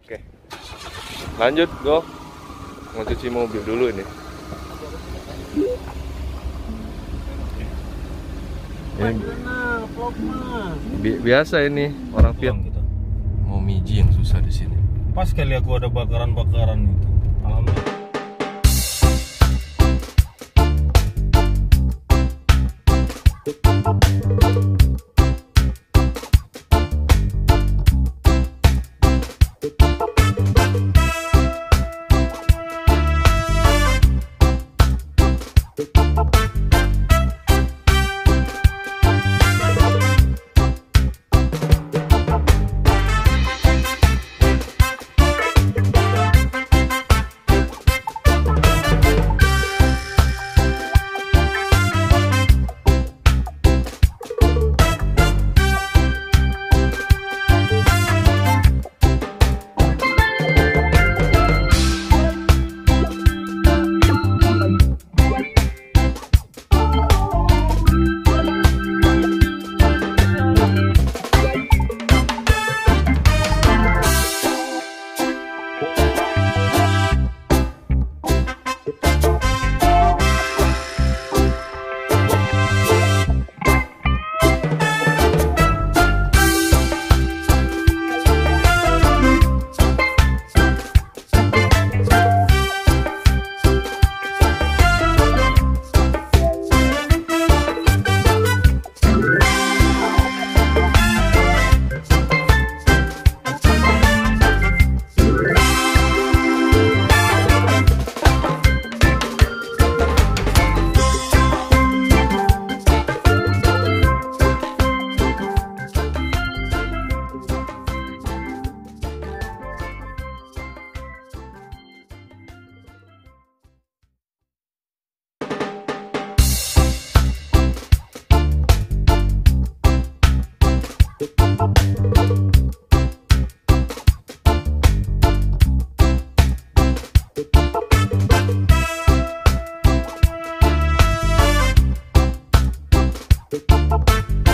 Oke. Lanjut, go. Mau cuci mobil dulu ini. Ini bi- biasa ini orang Viet gitu. mau miji yang susah di sini. Pas kali aku ada bakaran-bakaran itu. Alhamdulillah. Música Bye.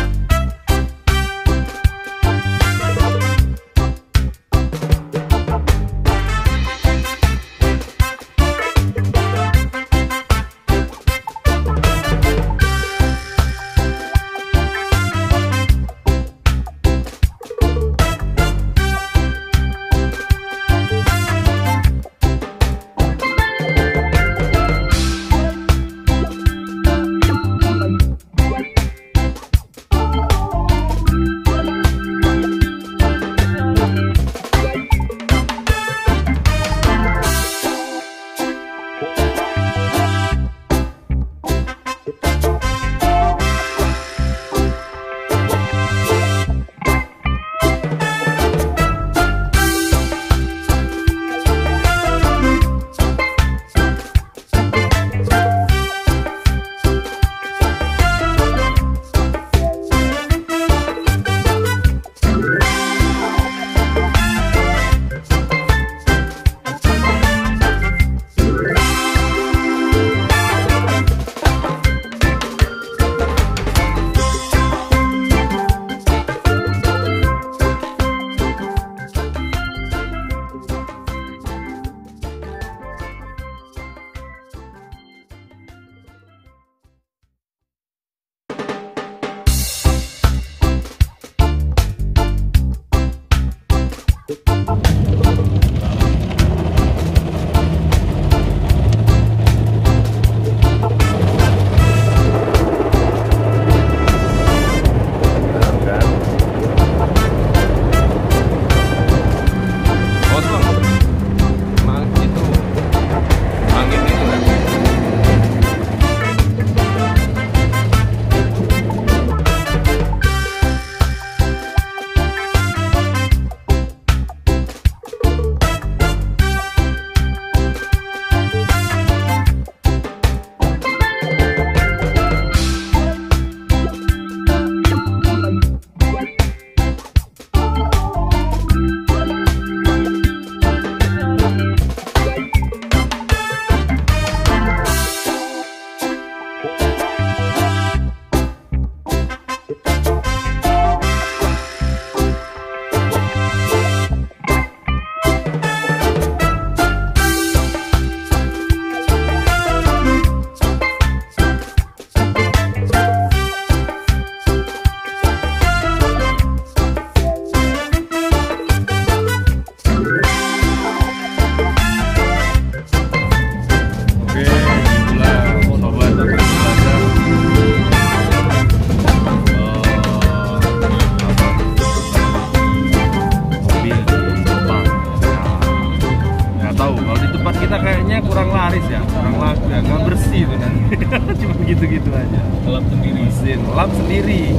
Sendiri.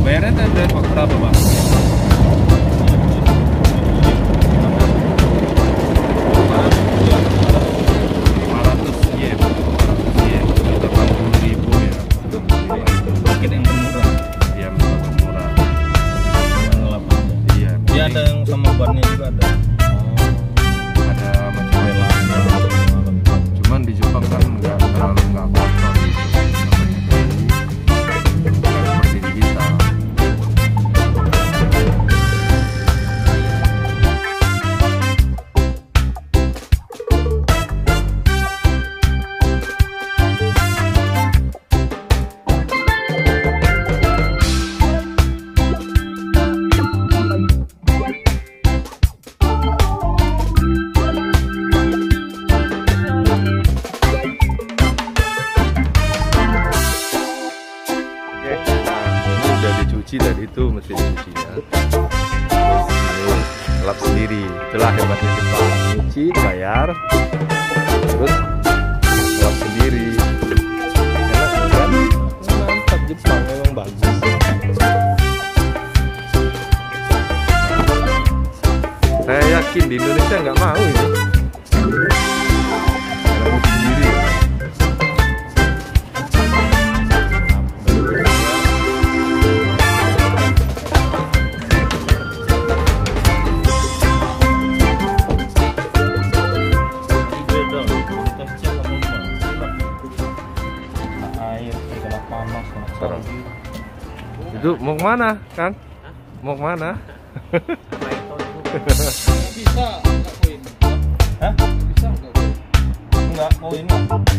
Bayarnya tadi berapa bang? Lap sendiri, itulah hebatnya Jepang. Cuci, bayar, terus lap sendiri. Enak kan? Mantap Jepang memang bagus. Saya yakin di Indonesia nggak mau ini. Itu mau ke mana, Kang? Mau ke mana? Bisa enggak koin? Hah? Bisa enggak koin? Enggak koin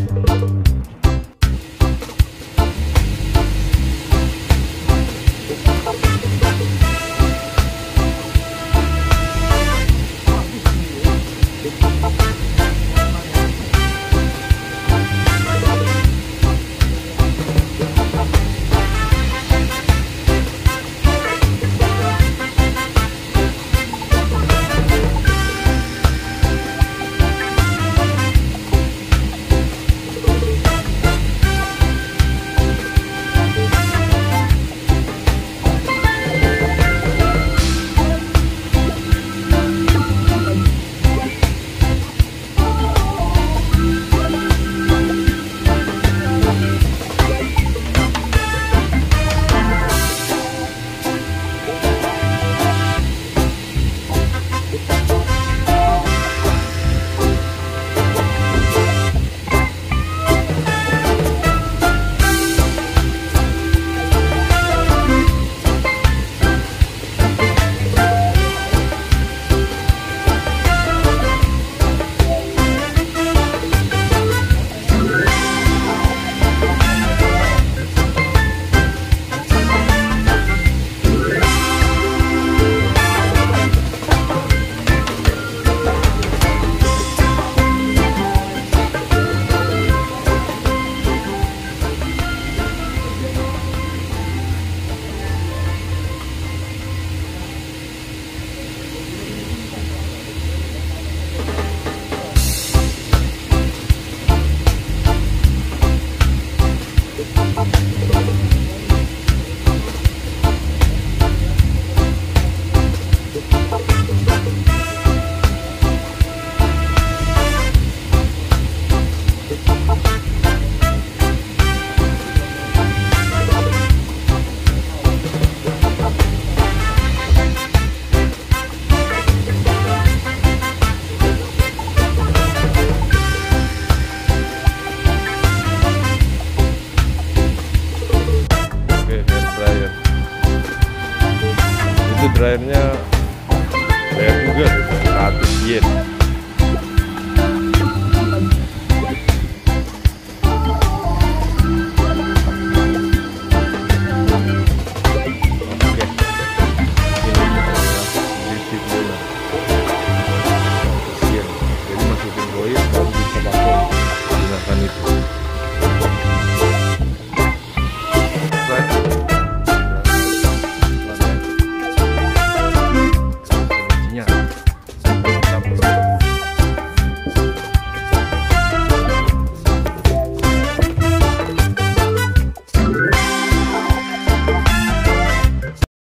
good. Not this year.